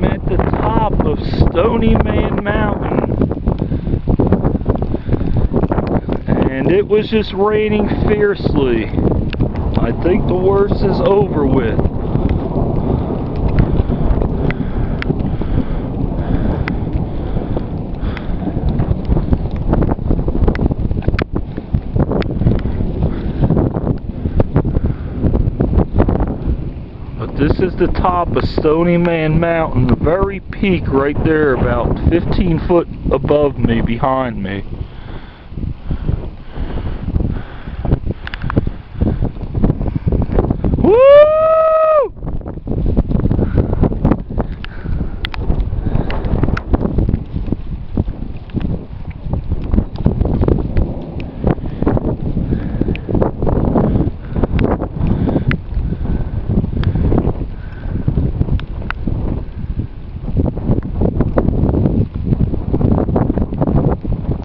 I'm at the top of Stony Man Mountain. And it was just raining fiercely. I think the worst is over This is the top of Stony Man Mountain, the very peak right there, about 15 foot above me, behind me. Woo!